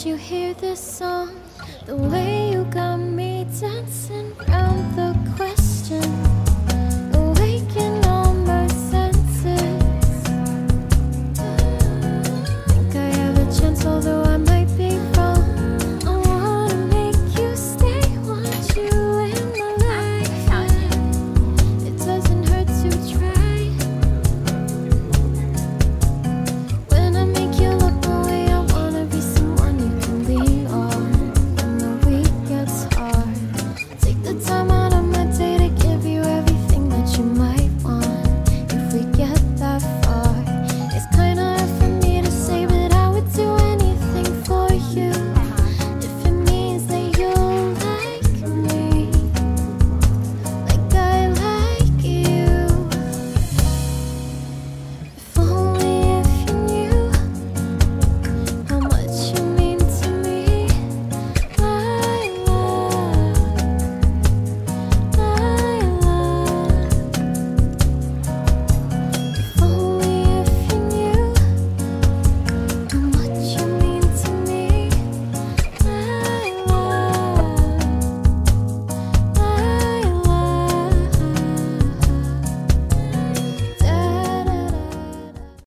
Did you hear this song? The way you got me dancing round the